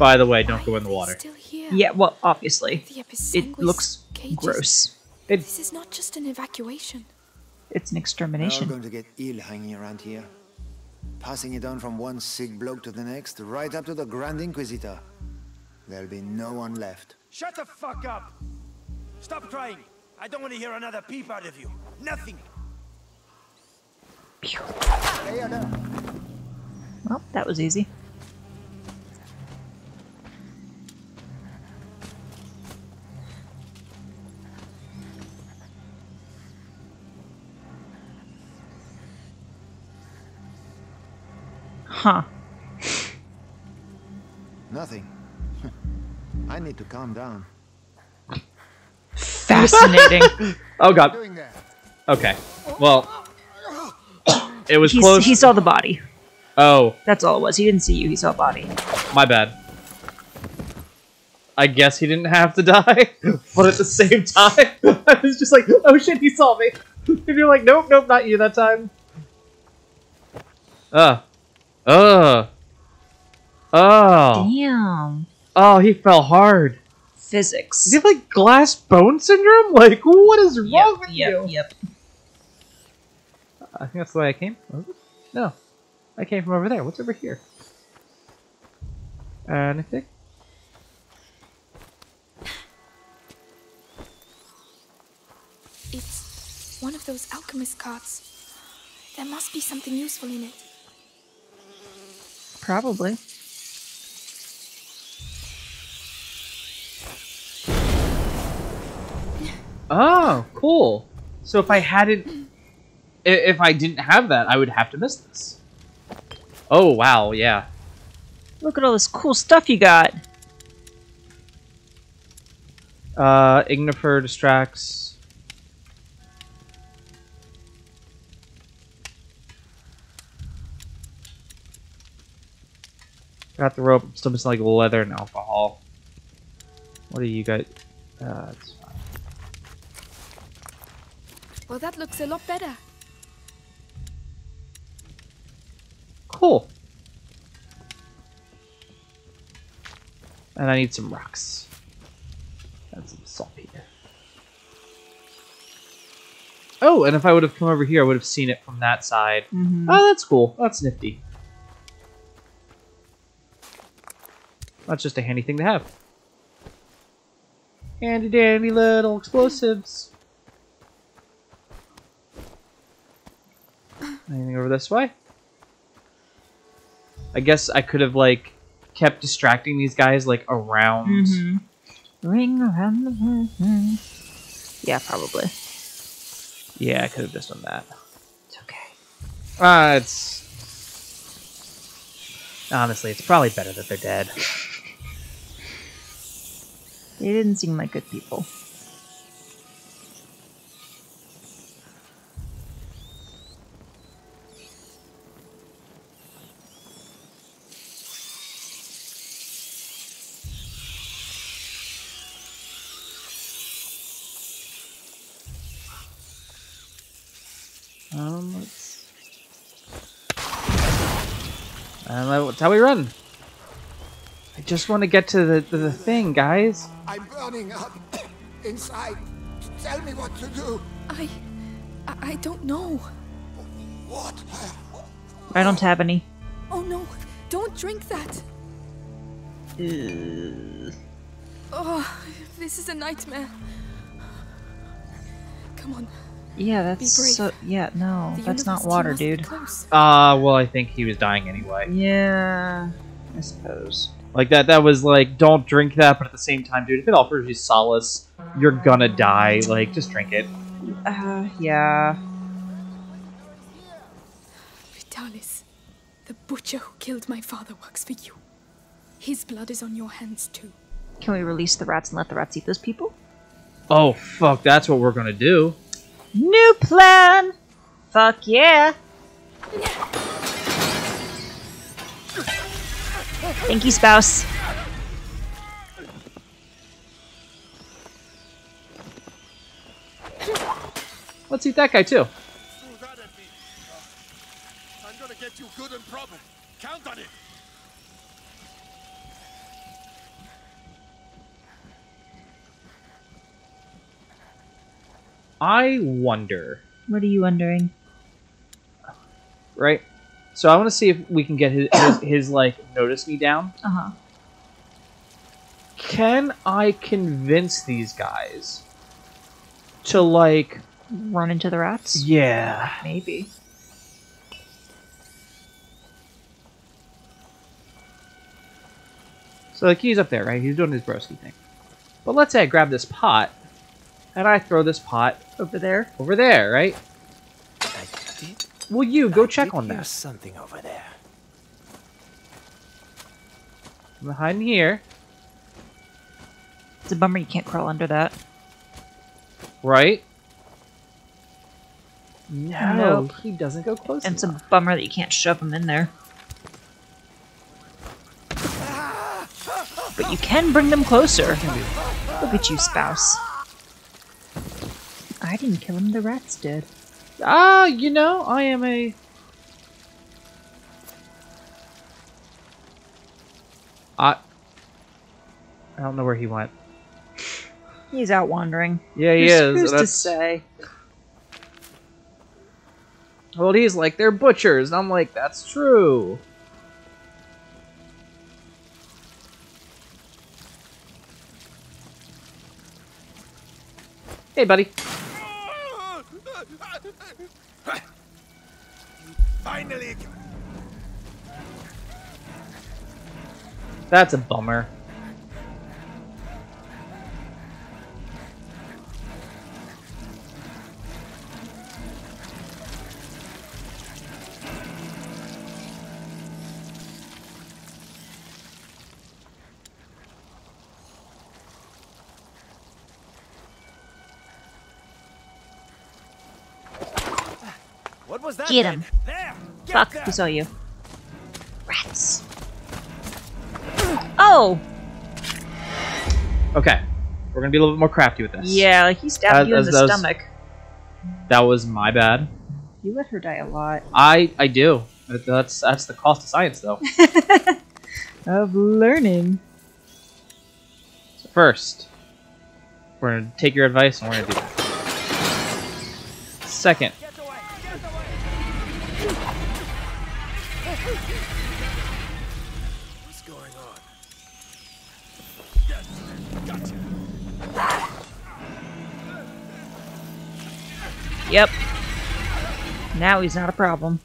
By the way, don't go in the Why are they water. Yeah, well, obviously. It looks cages. gross. It, This is not just an evacuation. It's an extermination. We're all going to get ill hanging around here. Passing it on from one sick bloke to the next, right up to the Grand Inquisitor. There'll be no one left. Shut the fuck up! Stop crying! I don't want to hear another peep out of you. Nothing! Hey, Well, that was easy. Huh. Nothing. I need to calm down. Fascinating. oh god. Okay. Well, it was He's, close. he saw the body. Oh, That's all it was. He didn't see you. He saw a body. my bad. I guess he didn't have to die, but at the same time, I was just like, "Oh shit, he saw me." And you're like, "Nope, nope, not you that time." Uh, uh, oh, Damn. oh, he fell hard. Physics. Is he have like glass bone syndrome? Like, what is wrong Yep, with yep, you? yep. I think that's the way I came. No, I came from over there. What's over here? Anything? It's one of those alchemist carts. There must be something useful in it. Probably. Oh, cool. So if I hadn't, if I didn't have that, I would have to miss this. Oh wow, yeah. Look at all this cool stuff you got. Uh, Ignifer distracts. Got the rope. Still missing like leather and alcohol. What do you got? Uh, it's fine. Well, that looks a lot better. Cool. And I need some rocks. And some salt here. Oh, and if I would have come over here, I would have seen it from that side. Mhm. Oh, that's cool. That's nifty. That's just a handy thing to have. Handy dandy little explosives. Anything over this way? I guess I could have like kept distracting these guys like around. Mm-hmm. Ring around the moon. Yeah, probably. Yeah, I could have just done that. It's okay. Uh, it's honestly, it's probably better that they're dead. They didn't seem like good people. Um, let's... And that's how we run. I just want to get to the, the, the thing, guys. I'm burning up inside. Tell me what to do. I. I, I don't know. What? I don't have any. Oh no! Don't drink that! Oh, this is a nightmare. Come on. Yeah, that's so. Yeah, no, The that's not water, dude. close. Uh, well, I think he was dying anyway. Yeah, I suppose. Like that, that was like, don't drink that, but at the same time, dude, if it offers you solace, you're gonna die. Like, just drink it. Uh, yeah. Vitalis, the butcher who killed my father works for you. His blood is on your hands too. Can we release the rats and let the rats eat those people? Oh, fuck, that's what we're gonna do. New plan! Fuck yeah! Thank you, spouse. Let's eat that guy too. I'm gonna get you good and proper. Count on it. I wonder. What are you wondering? Right. So I want to see if we can get his, his, his like notice me down. Uh huh. Can I convince these guys to like, Run into the rats? yeah, Maybe. So like he's up there, right? He's doing his broski thing. But let's say I grab this pot and I throw this pot Over there? over there, right? I did, Well, you go I check did on hear that. something over there. I'm hiding here, It's a bummer you can't crawl under that. right? No, Nope. he doesn't go close. And it's enough. a bummer that you can't shove them in there. But you can bring them closer. Look at you, spouse. I didn't kill him, the rats did. Ah, you know, I am a. I. I don't know where he went. He's out wandering. Yeah, he who's, is. Who's to That's- say? Well, he's like they're butchers, and I'm like, that's true. Hey, buddy. Finally! That's a bummer. What was that? Get him. There! Get Fuck, there. who saw you? Rats. Oh! Okay, we're gonna be a little bit more crafty with this. Yeah, he stabbed As- you in as the those- stomach. that was my bad. You let her die a lot. I I do. That's that's the cost of science, though. Of learning. So first, we're gonna take your advice and we're gonna do that. Second, What's going on? Yes! Gotcha! Yep. Now he's not a problem.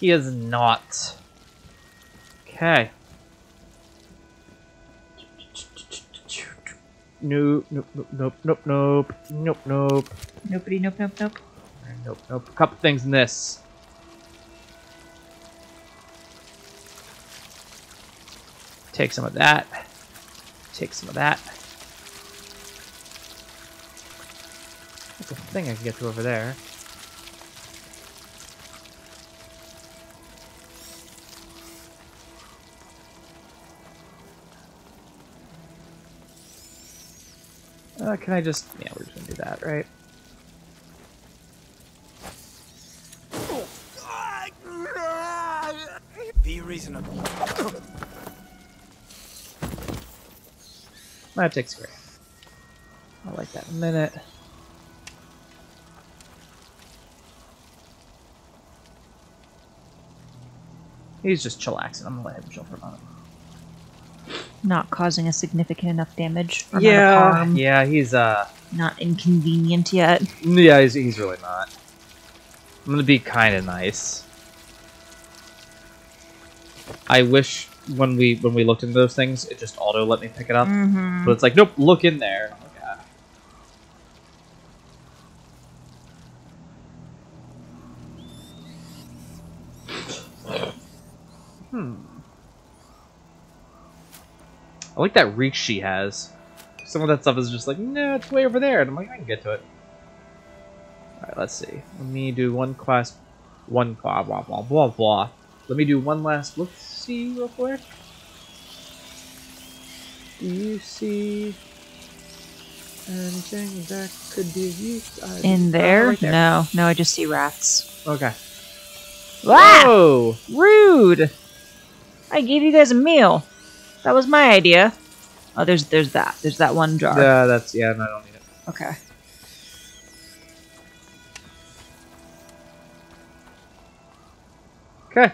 he is not. Okay. Nope, nope, nope, nope, nope, nope, nope, nope, Nobody, nope, nope, nope. Nope, nope. A couple things in this. Take some of that. Take some of that. That's a thing I can get to over there. Uh, can I just... Yeah, we're just gonna do that, right? That takes care. I'll like that in a minute. He's just chillaxing. I'm gonna let him chill for a moment. Not causing a significant enough damage. Or amount of harm. yeah, he's uh, Not inconvenient yet. yeah, he's, he's really not. I'm gonna be kind of nice. I wish when we when we looked into those things, it just auto let me pick it up. Mm-hmm. But it's like, nope, look in there. I'm like, ah. Hmm. I like that reach she has. Some of that stuff is just like, no, it's way over there. And I'm like, I can get to it. Alright, let's see. Let me do one class, one blah, blah, blah, blah, blah. Let me do one last look see real quick. Do you see anything that could be used? I- In there? right there. No, no, I just see rats. Okay. Ah! Whoa! Rude! I gave you guys a meal. That was my idea. Oh, there's there's that. There's that one jar. Yeah, that's yeah. No, I don't need it. Okay. Okay.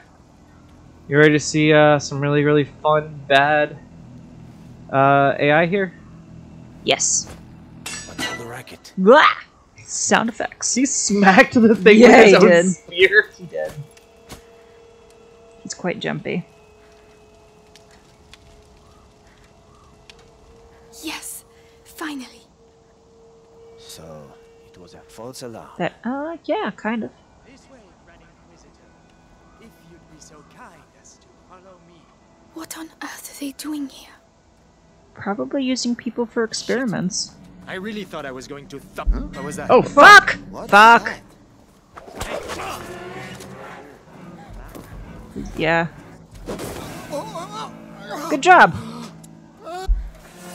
You ready to see uh, some really really fun bad uh, AI here? Yes. What's the racket? Blah! Sound effects. He smacked the thing Yeah, with his he own did. spear. He did. He's quite jumpy. Yes, finally. So, it was a false alarm. That uh yeah, kind of. What on earth are they doing here? Probably using people for experiments. I really thought I was going to thump. What was that? Oh Fuck! What? Fuck! Yeah. Good job.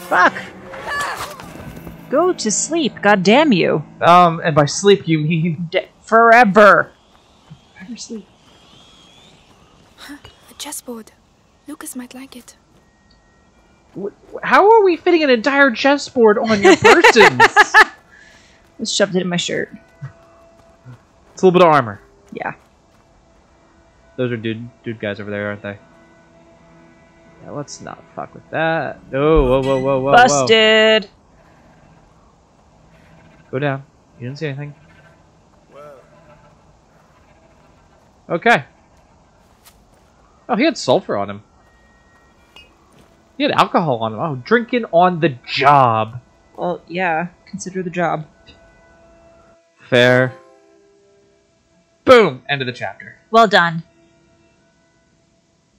Fuck. Go to sleep, god damn you. Um, and by sleep you mean D- forever. Forever sleep. A chessboard. Lucas might like it. How are we fitting an entire chessboard on your persons? Just shoved it in my shirt. it's a little bit of armor. Yeah. Those are dude dude guys over there, aren't they? Yeah, let's not fuck with that. Oh, whoa, whoa, whoa, whoa, Busted. whoa. Go down. You didn't see anything. Okay. Oh, he had sulfur on him. He had alcohol on him. Oh, drinking on the job. Well, yeah. Consider the job. Fair. Boom. End of the chapter. Well done.